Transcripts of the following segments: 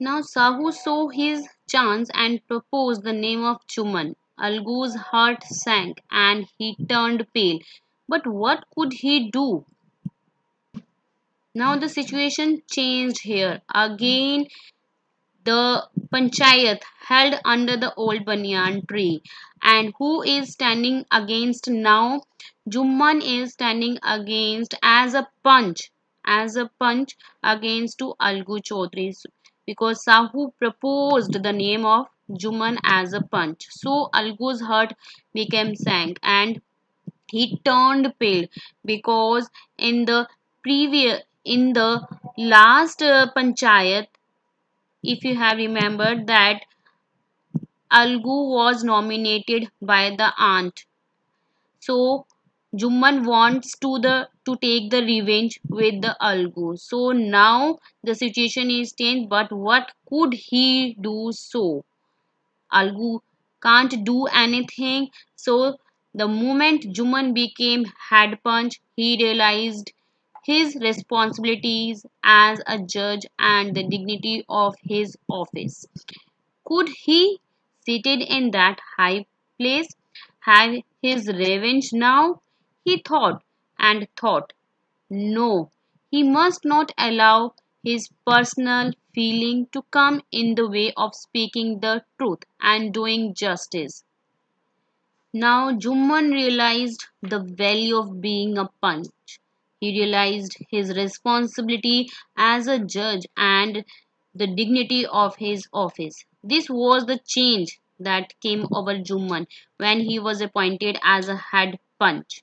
Now Sahu saw his chance and proposed the name of Jumman. Algu's heart sank and he turned pale. But what could he do? Now the situation changed here. Again, the panchayat held under the old banyan tree. And who is standing against now? Jumman is standing against as a panch, as a panch against to Algu Chaudhry because Sahu proposed the name of Jumman as a panch. So Algu's heart became sank and he turned pale because in the previous in the last uh, panchayat if you have remembered that Algu was nominated by the aunt. So Jumman wants to the to take the revenge with the Algu. So now the situation is changed, but what could he do so? Algu can't do anything. So the moment Jumman became head panch, he realized his responsibilities as a judge and the dignity of his office. Could he, seated in that high place, have his revenge now? He thought and thought. No, he must not allow his personal feeling to come in the way of speaking the truth and doing justice. Now Jumman realized the value of being a panch. He realized his responsibility as a judge and the dignity of his office. This was the change that came over Jumman when he was appointed as a head panch.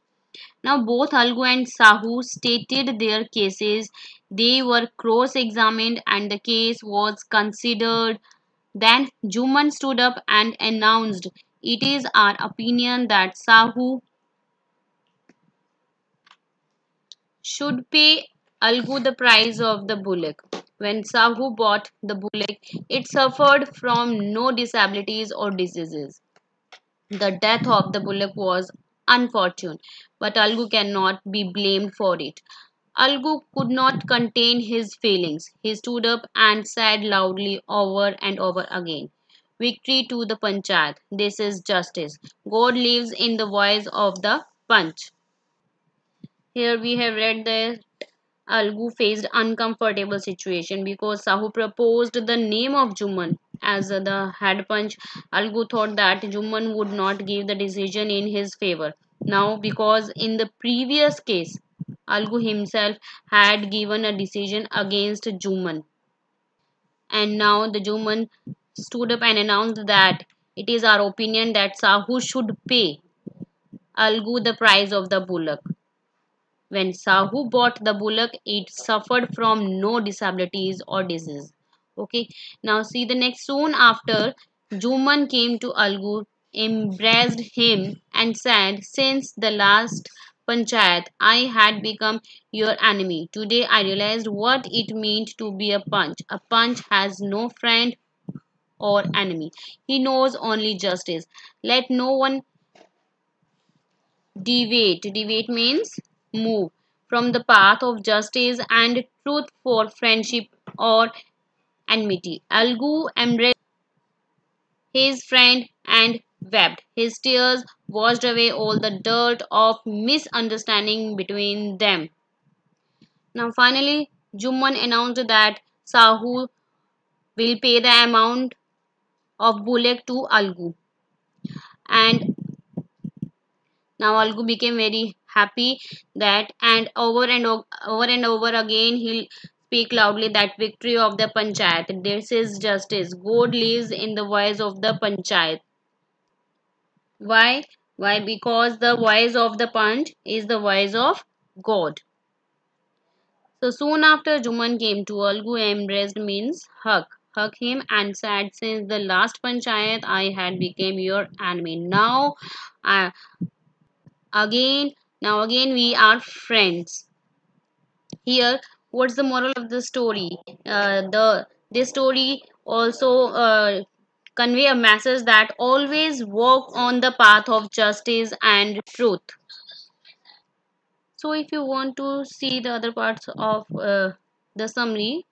Now both Algu and Sahu stated their cases. They were cross-examined and the case was considered. Then Jumman stood up and announced, It is our opinion that Sahu should pay Algu the price of the bullock. When Sahu bought the bullock, it suffered from no disabilities or diseases. The death of the bullock was unfortunate, but Algu cannot be blamed for it. Algu could not contain his feelings. He stood up and said loudly over and over again, Victory to the Panchayat. This is justice. God lives in the voice of the Panch. Here we have read that Algu faced uncomfortable situation because Sahu proposed the name of Jumman as the head panch. Algu thought that Jumman would not give the decision in his favor. Now because in the previous case Algu himself had given a decision against Jumman. And now the Jumman stood up and announced that it is our opinion that Sahu should pay Algu the price of the bullock. When Sahu bought the bullock, it suffered from no disabilities or disease. Okay, now see the next. Soon after, Jumman came to Algu, embraced him, and said, Since the last panchayat, I had become your enemy. Today I realized what it meant to be a panch. A panch has no friend or enemy. He knows only justice. Let no one deviate. Deviate means move from the path of justice and truth for friendship or enmity. Algu embraced his friend and wept. His tears washed away all the dirt of misunderstanding between them. Now finally, Jumman announced that Sahu will pay the amount of bullock to Algu. And now Algu became very happy that and over and over and over again he'll speak loudly that victory of the panchayat. This is justice. God lives in the voice of the panchayat. Why? Why? Because the voice of the panch is the voice of god. So soon after jumman came to algu embraced means hug hug him and said since the last panchayat i had became your enemy. Now uh, again now again we are friends. Here, what's the moral of the story? Uh, the this story also uh, convey a message that always walk on the path of justice and truth. So if you want to see the other parts of uh, the summary,